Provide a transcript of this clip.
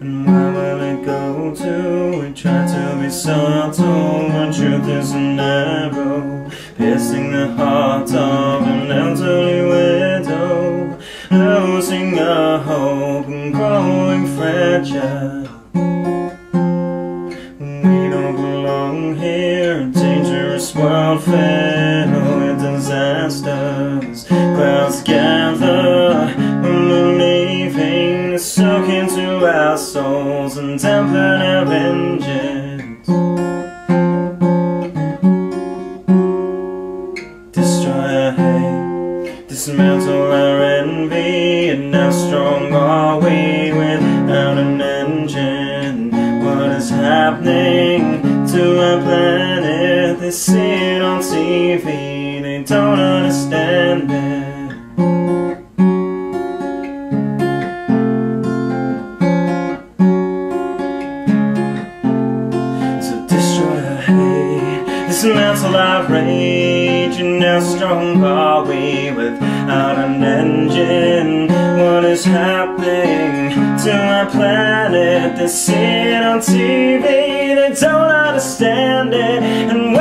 And where will it go to? We try to be subtle But truth is an arrow Piercing the heart of an elderly widow Losing our hope and growing fragile We don't belong here, a dangerous world fair our souls and dampen our engines Destroy our hate Dismantle our envy And how strong are we without an engine? What is happening to our planet? They see it on TV They don't hate Dismantle our rage how strong are we without an engine? What is happening to our planet? They see it on TV They don't understand it And